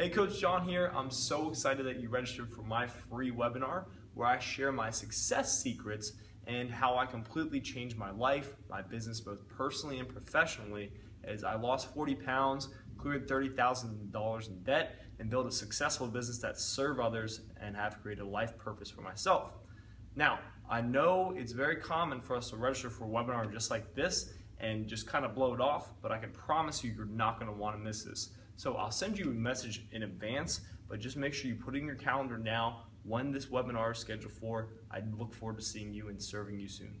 Hey, Coach John here. I'm so excited that you registered for my free webinar where I share my success secrets and how I completely changed my life, my business, both personally and professionally, as I lost 40 pounds, cleared $30,000 in debt, and built a successful business that serve others and have created a life purpose for myself. Now, I know it's very common for us to register for a webinar just like this and just kind of blow it off, but I can promise you you're not going to want to miss this. So I'll send you a message in advance, but just make sure you put in your calendar now when this webinar is scheduled for. I look forward to seeing you and serving you soon.